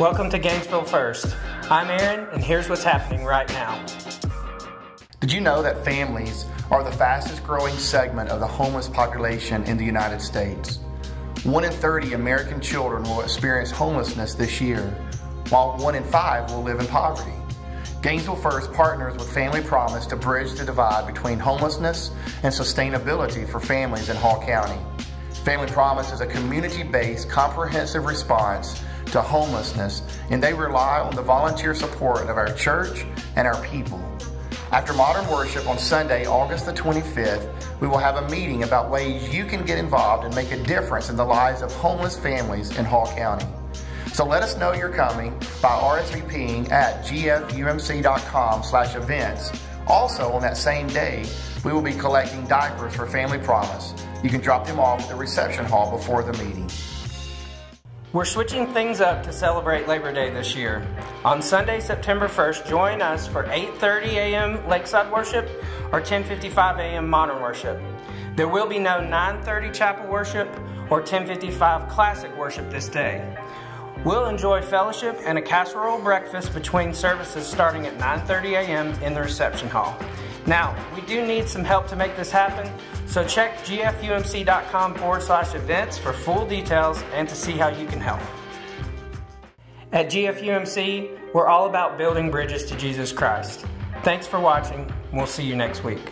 Welcome to Gainesville First. I'm Aaron, and here's what's happening right now. Did you know that families are the fastest growing segment of the homeless population in the United States? One in 30 American children will experience homelessness this year, while one in five will live in poverty. Gainesville First partners with Family Promise to bridge the divide between homelessness and sustainability for families in Hall County. Family Promise is a community-based, comprehensive response to homelessness, and they rely on the volunteer support of our church and our people. After modern worship on Sunday, August the 25th, we will have a meeting about ways you can get involved and make a difference in the lives of homeless families in Hall County. So let us know you're coming by RSVPing at gfumc.com slash events. Also, on that same day, we will be collecting diapers for Family Promise. You can drop them off at the reception hall before the meeting. We're switching things up to celebrate Labor Day this year. On Sunday, September 1st, join us for 8:30 a.m. Lakeside worship or 10:55 a.m. modern worship. There will be no 9:30 chapel worship or 10:55 classic worship this day. We'll enjoy fellowship and a casserole breakfast between services starting at 9:30 a.m. in the reception hall. Now, we do need some help to make this happen, so check gfumc.com forward slash events for full details and to see how you can help. At GFUMC, we're all about building bridges to Jesus Christ. Thanks for watching. We'll see you next week.